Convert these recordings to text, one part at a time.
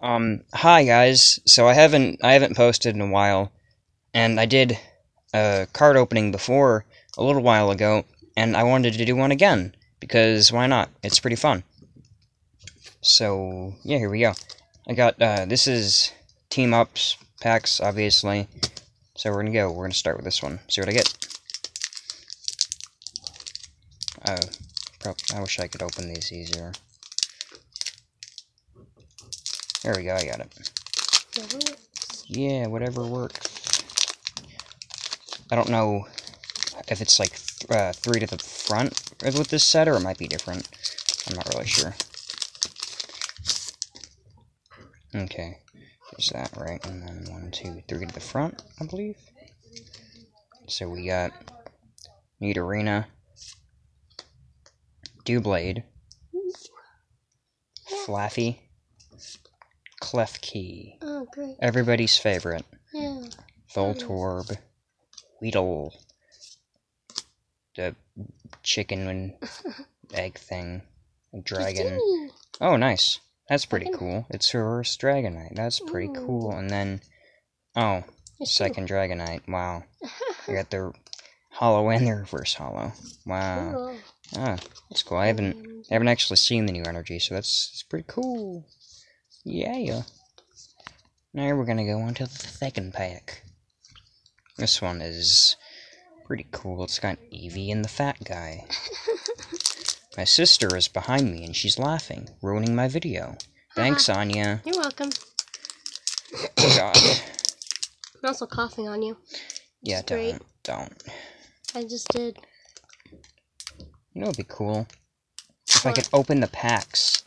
Um, hi guys. So I haven't I haven't posted in a while, and I did a card opening before a little while ago, and I wanted to do one again because why not? It's pretty fun. So yeah, here we go. I got uh, this is team ups packs obviously. So we're gonna go. We're gonna start with this one. See what I get. Oh, I wish I could open these easier. There we go, I got it. Yeah, whatever works. I don't know if it's like th uh, three to the front with this set, or it might be different. I'm not really sure. Okay, there's that, right? And then one, two, three to the front, I believe. So we got Nidorina, Doublade, Flaaffy, Klefki. Oh, great. Everybody's favorite. Yeah. Voltorb. Weedle. The chicken and egg thing. Dragon. Oh, nice. That's pretty cool. It's reverse Dragonite. That's pretty cool. And then, oh, second Dragonite. Wow. I got the holo and the reverse holo. Wow. Cool. Ah, that's cool. I haven't, I haven't actually seen the new energy, so that's, that's pretty cool. Yeah. Now we're gonna go on to the second pack. This one is pretty cool. It's got Eevee and the fat guy. my sister is behind me and she's laughing, ruining my video. Thanks, uh-huh. Anya. You're welcome. Oh god. I'm also coughing on you. Yeah, don't, don't. I just did. You know what'd be cool? If I could open the packs.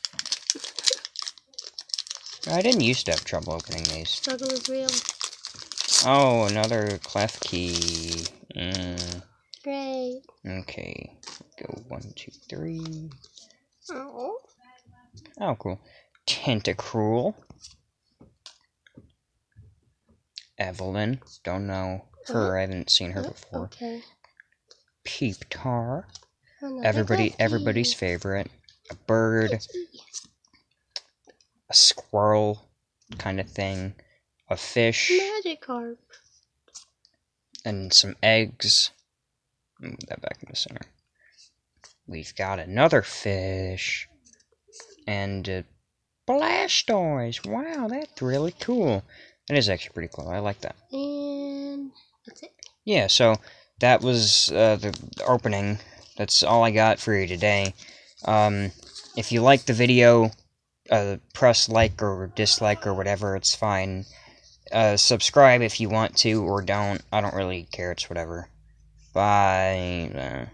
I didn't used to have trouble opening these. Struggle is real. Oh, another Klefki. Mm, Great. okay. Go one, two, three. Oh. Oh, cool. Tentacruel. Evelyn. Don't know her. I haven't seen her before. Okay. Peep Tar. Everybody, everybody's favorite. A bird. A squirrel kind of thing. A fish. Magikarp. and some eggs. Move that back in the center. We've got another fish. And a Blastoise. Wow, that's really cool. That is actually pretty cool. I like that. And that's it. Yeah, so that was uh, the opening. That's all I got for you today. Um, if you like the video, uh, press like or dislike or whatever. It's fine. Uh, subscribe if you want to or don't. I don't really care. It's whatever. Bye.